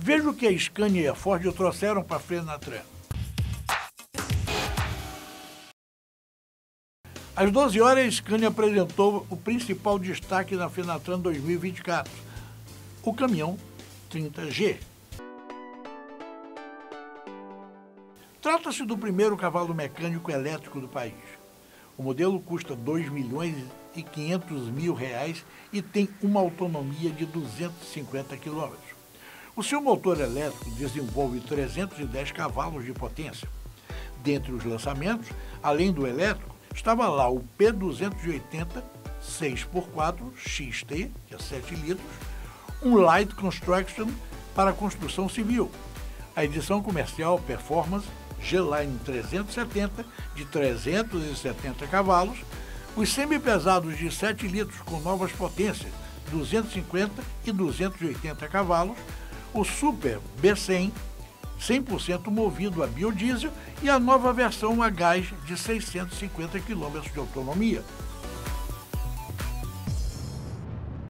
Veja o que a Scania e a Ford trouxeram para a Fenatran. Às 12 horas, a Scania apresentou o principal destaque na Fenatran 2024, o caminhão 30G. Trata-se do primeiro cavalo mecânico elétrico do país. O modelo custa 2 milhões e 500 mil reais e tem uma autonomia de 250 quilômetros. O seu motor elétrico desenvolve 310 cavalos de potência. Dentre os lançamentos, além do elétrico, estava lá o P280 6x4 XT, que é 7 litros, um Light Construction para construção civil. A edição comercial Performance G-Line 370 de 370 cavalos, os semipesados de 7 litros com novas potências 250 e 280 cavalos, o Super B100 100% movido a biodiesel e a nova versão a gás de 650 km de autonomia.